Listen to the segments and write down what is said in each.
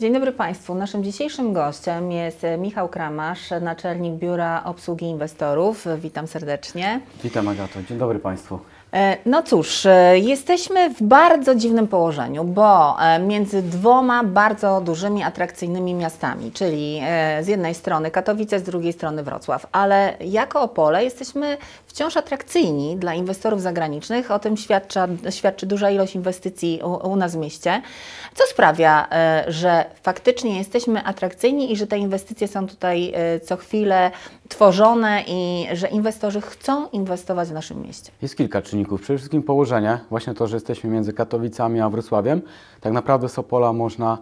Dzień dobry Państwu. Naszym dzisiejszym gościem jest Michał Kramasz, naczelnik Biura Obsługi Inwestorów. Witam serdecznie. Witam Agato. Dzień dobry Państwu. E, no cóż, e, jesteśmy w bardzo dziwnym położeniu, bo e, między dwoma bardzo dużymi, atrakcyjnymi miastami, czyli z jednej strony Katowice, z drugiej strony Wrocław, ale jako Opole jesteśmy wciąż atrakcyjni dla inwestorów zagranicznych. O tym świadczy, świadczy duża ilość inwestycji u, u nas w mieście, co sprawia, że faktycznie jesteśmy atrakcyjni i że te inwestycje są tutaj co chwilę tworzone i że inwestorzy chcą inwestować w naszym mieście. Jest kilka czynników czynników. Przede wszystkim położenie, właśnie to, że jesteśmy między Katowicami a Wrocławiem. Tak naprawdę z Opola można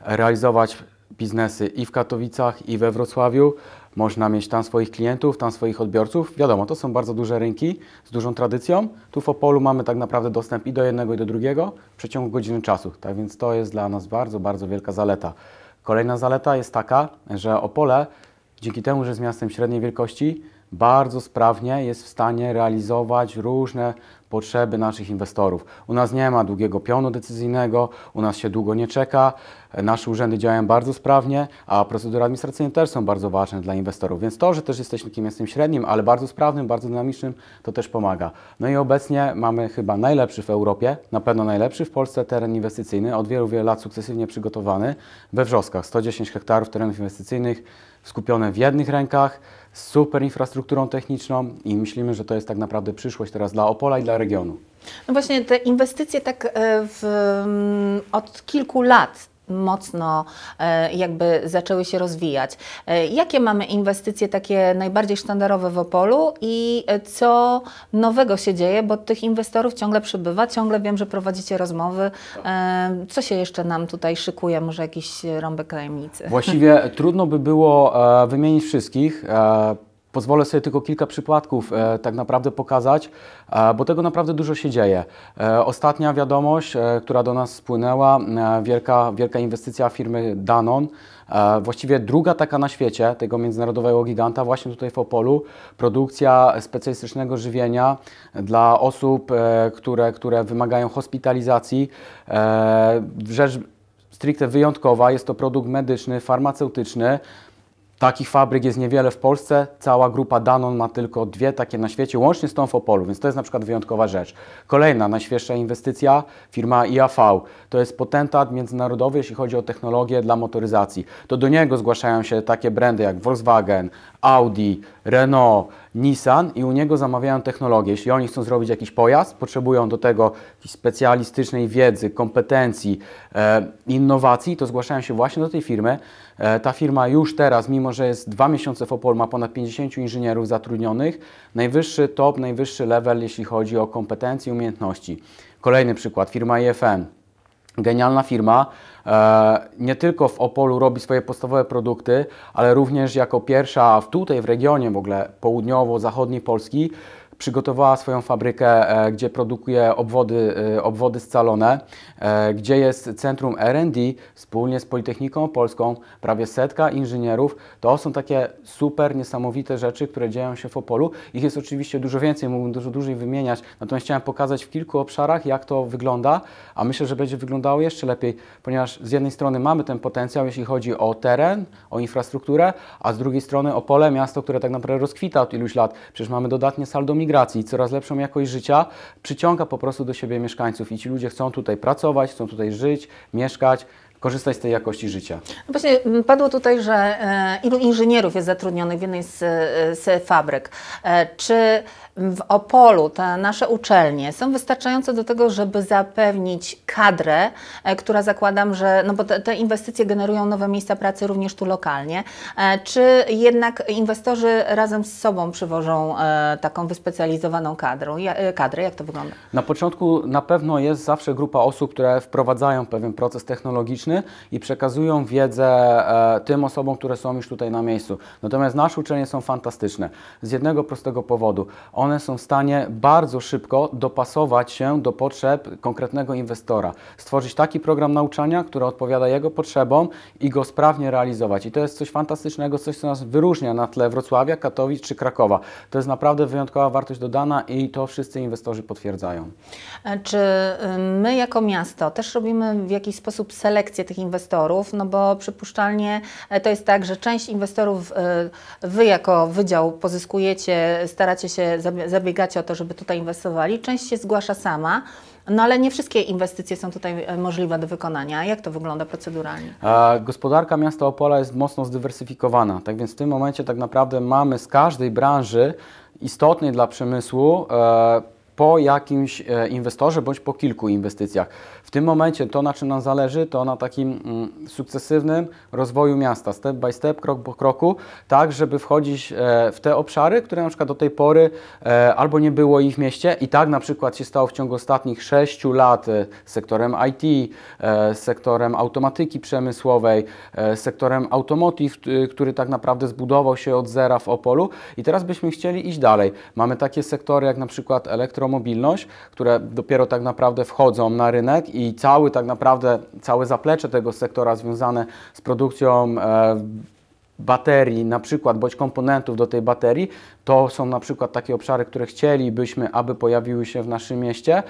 realizować biznesy i w Katowicach, i we Wrocławiu. Można mieć tam swoich klientów, tam swoich odbiorców. Wiadomo, to są bardzo duże rynki z dużą tradycją. Tu w Opolu mamy tak naprawdę dostęp i do jednego, i do drugiego w przeciągu godziny czasu. Tak więc to jest dla nas bardzo, bardzo wielka zaleta. Kolejna zaleta jest taka, że Opole dzięki temu, że jest miastem średniej wielkości, bardzo sprawnie jest w stanie realizować różne potrzeby naszych inwestorów. U nas nie ma długiego pionu decyzyjnego, u nas się długo nie czeka, nasze urzędy działają bardzo sprawnie, a procedury administracyjne też są bardzo ważne dla inwestorów. Więc to, że też jesteśmy takim miastem średnim, ale bardzo sprawnym, bardzo dynamicznym, to też pomaga. No i obecnie mamy chyba najlepszy w Europie, na pewno najlepszy w Polsce teren inwestycyjny, od wielu, wielu lat sukcesywnie przygotowany we Wrzoskach. 110 hektarów terenów inwestycyjnych skupione w jednych rękach, z super infrastrukturą techniczną i myślimy, że to jest tak naprawdę przyszłość teraz dla Opola i dla regionu. No właśnie te inwestycje tak e, w, mm, od kilku lat mocno e, jakby zaczęły się rozwijać. E, jakie mamy inwestycje takie najbardziej sztandarowe w Opolu i co nowego się dzieje, bo tych inwestorów ciągle przybywa, ciągle wiem, że prowadzicie rozmowy. Co się jeszcze nam tutaj szykuje? Może jakiś rąbek tajemnicy? Właściwie trudno by było wymienić wszystkich. Pozwolę sobie tylko kilka przypadków e, tak naprawdę pokazać, e, bo tego naprawdę dużo się dzieje. E, ostatnia wiadomość, e, która do nas spłynęła, e, wielka, wielka inwestycja firmy Danon, e, właściwie druga taka na świecie, tego międzynarodowego giganta, właśnie tutaj w Opolu, produkcja specjalistycznego żywienia dla osób, które, które wymagają hospitalizacji. Rzecz stricte wyjątkowa, jest to produkt medyczny, farmaceutyczny, Takich fabryk jest niewiele w Polsce. Cała grupa Danon ma tylko dwie takie na świecie, łącznie z tą w Opolu, więc to jest na przykład wyjątkowa rzecz. Kolejna, najświeższa inwestycja, firma IAV. To jest potentat międzynarodowy, jeśli chodzi o technologię dla motoryzacji. To do niego zgłaszają się takie brandy jak Volkswagen, Audi, Renault, Nissan i u niego zamawiają technologię. Jeśli oni chcą zrobić jakiś pojazd, potrzebują do tego specjalistycznej wiedzy, kompetencji, e, innowacji, to zgłaszają się właśnie do tej firmy. E, ta firma już teraz, mimo że jest dwa miesiące w Opol, ma ponad 50 inżynierów zatrudnionych. Najwyższy top, najwyższy level, jeśli chodzi o kompetencje i umiejętności. Kolejny przykład, firma IFN. Genialna firma, e, nie tylko w Opolu robi swoje podstawowe produkty, ale również jako pierwsza tutaj w regionie w ogóle południowo-zachodniej Polski przygotowała swoją fabrykę, e, gdzie produkuje obwody, e, obwody scalone, e, gdzie jest centrum R&D wspólnie z Politechniką Polską, prawie setka inżynierów. To są takie super niesamowite rzeczy, które dzieją się w Opolu. Ich jest oczywiście dużo więcej, mógłbym dużo dłużej wymieniać, natomiast chciałem pokazać w kilku obszarach, jak to wygląda, a myślę, że będzie wyglądało jeszcze lepiej, ponieważ z jednej strony mamy ten potencjał, jeśli chodzi o teren, o infrastrukturę, a z drugiej strony Opole, miasto, które tak naprawdę rozkwita od iluś lat. Przecież mamy dodatnie saldo migracji, coraz lepszą jakość życia, przyciąga po prostu do siebie mieszkańców. I ci ludzie chcą tutaj pracować, chcą tutaj żyć, mieszkać, korzystać z tej jakości życia. No właśnie padło tutaj, że e, ilu inżynierów jest zatrudnionych w jednej z, e, z fabryk. E, czy w Opolu te nasze uczelnie są wystarczające do tego, żeby zapewnić kadrę, e, która zakładam, że no bo te, te, inwestycje generują nowe miejsca pracy również tu lokalnie, czy jednak inwestorzy razem z sobą przywożą taką wyspecjalizowaną kadrę? kadrę? Jak to wygląda? Na początku na pewno jest zawsze grupa osób, które wprowadzają pewien proces technologiczny i przekazują wiedzę tym osobom, które są już tutaj na miejscu. Natomiast nasze uczelnie są fantastyczne z jednego prostego powodu. One one są w stanie bardzo szybko dopasować się do potrzeb konkretnego inwestora. Stworzyć taki program nauczania, który odpowiada jego potrzebom i go sprawnie realizować. I to jest coś fantastycznego, coś, co nas wyróżnia na tle Wrocławia, Katowic czy Krakowa. To jest naprawdę wyjątkowa wartość dodana i to wszyscy inwestorzy potwierdzają. E, Czy y, my jako miasto też robimy w jakiś sposób selekcję tych inwestorów? No bo przypuszczalnie e, to jest tak, że część inwestorów y, Wy jako wydział pozyskujecie, staracie się, zabie- zabiegacie o to, żeby tutaj inwestowali, część się zgłasza sama. No ale nie wszystkie inwestycje są tutaj e, możliwe do wykonania. Jak to wygląda proceduralnie? E, Gospodarka miasta Opola jest mocno zdywersyfikowana, tak więc w tym momencie tak naprawdę mamy z każdej branży istotnej dla przemysłu e, po jakimś e, inwestorze bądź po kilku inwestycjach. W tym momencie to, na czym nam zależy, to na takim mm, sukcesywnym rozwoju miasta, step by step, krok po kroku, tak żeby wchodzić e, w te obszary, które na przykład do tej pory e, albo nie było ich w mieście i tak na przykład się stało w ciągu ostatnich sześciu lat sektorem IT, sektorem automatyki przemysłowej, sektorem automotive, który tak naprawdę zbudował się od zera w Opolu i teraz byśmy chcieli iść dalej. Mamy takie sektory jak na przykład elektromobilność, które dopiero tak naprawdę wchodzą na rynek i cały tak naprawdę, całe zaplecze tego sektora związane z produkcją e, baterii, na przykład, bądź komponentów do tej baterii, to są na przykład takie obszary, które chcielibyśmy, aby pojawiły się w naszym mieście.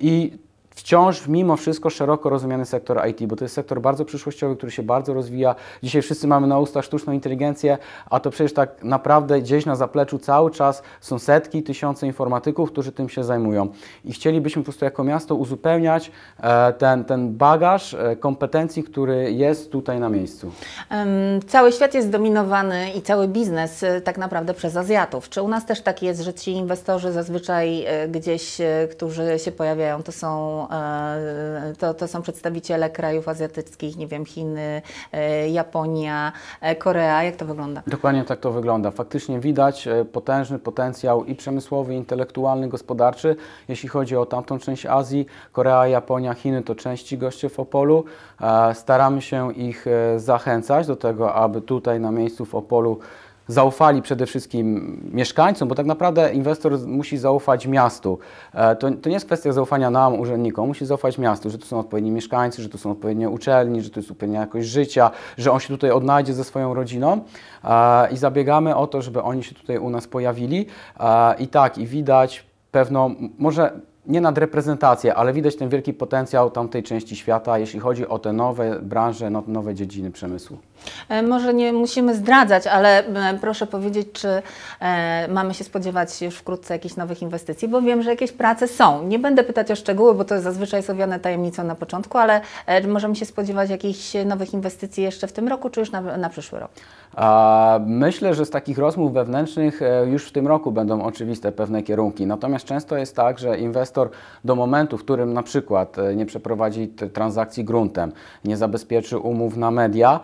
I wciąż mimo wszystko szeroko rozumiany sektor IT, bo to jest sektor bardzo przyszłościowy, który się bardzo rozwija. Dzisiaj wszyscy mamy na ustach sztuczną inteligencję, a to przecież tak naprawdę gdzieś na zapleczu cały czas są setki, tysiące informatyków, którzy tym się zajmują. I chcielibyśmy po prostu jako miasto uzupełniać e, ten, ten bagaż e, kompetencji, który jest tutaj na miejscu. Cały świat jest zdominowany i cały biznes e, tak naprawdę przez Azjatów. Czy u nas też tak jest, że ci inwestorzy zazwyczaj gdzieś, którzy się pojawiają, to są, e, to, to są przedstawiciele krajów azjatyckich, nie wiem, Chiny, e, Japonia, e, Korea? Jak to wygląda? Dokładnie tak to wygląda. Faktycznie widać potężny potencjał i przemysłowy, i intelektualny, gospodarczy, jeśli chodzi o tamtą część Azji. Korea, Japonia, Chiny to części goście w Opolu. Staramy się ich zachęcać do tego, aby tutaj na miejscu w Opolu zaufali przede wszystkim mieszkańcom, bo tak naprawdę inwestor musi zaufać miastu. E, To, to nie jest kwestia zaufania nam, urzędnikom, musi zaufać miastu, że tu są odpowiedni mieszkańcy, że tu są odpowiednie uczelni, że tu jest odpowiednia jakość życia, że on się tutaj odnajdzie ze swoją rodziną e, i zabiegamy o to, żeby oni się tutaj u nas pojawili E, i tak, i widać pewną, może nie nadreprezentację, ale widać ten wielki potencjał tamtej części świata, jeśli chodzi o te nowe branże, no- nowe dziedziny przemysłu. E, Może nie musimy zdradzać, ale e, proszę powiedzieć, czy e, mamy się spodziewać już wkrótce jakichś nowych inwestycji, bo wiem, że jakieś prace są. Nie będę pytać o szczegóły, bo to zazwyczaj jest owiane tajemnicą na początku, ale możemy się spodziewać jakichś nowych inwestycji jeszcze w tym roku, czy już na, na przyszły rok? Myślę, że z takich rozmów wewnętrznych już w tym roku będą oczywiste pewne kierunki. Natomiast często jest tak, że inwestor do momentu, w którym na przykład nie przeprowadzi transakcji gruntem, nie zabezpieczy umów na media,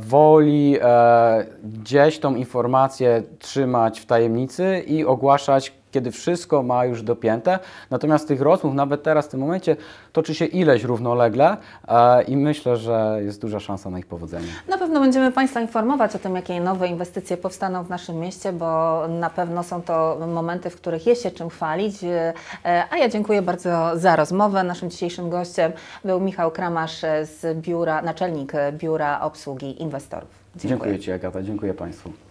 woli e, gdzieś tą informację trzymać w tajemnicy i ogłaszać kiedy wszystko ma już dopięte. Natomiast tych rozmów nawet teraz w tym momencie toczy się ileś równolegle e, i myślę, że jest duża szansa na ich powodzenie. Na pewno będziemy Państwa informować o tym, jakie nowe inwestycje powstaną w naszym mieście, bo na pewno są to momenty, w których jest się czym chwalić. E, A ja dziękuję bardzo za rozmowę. Naszym dzisiejszym gościem był Michał Kramasz z biura, naczelnik Biura Obsługi Inwestorów. Dziękuję Ci, Agata. Dziękuję Państwu.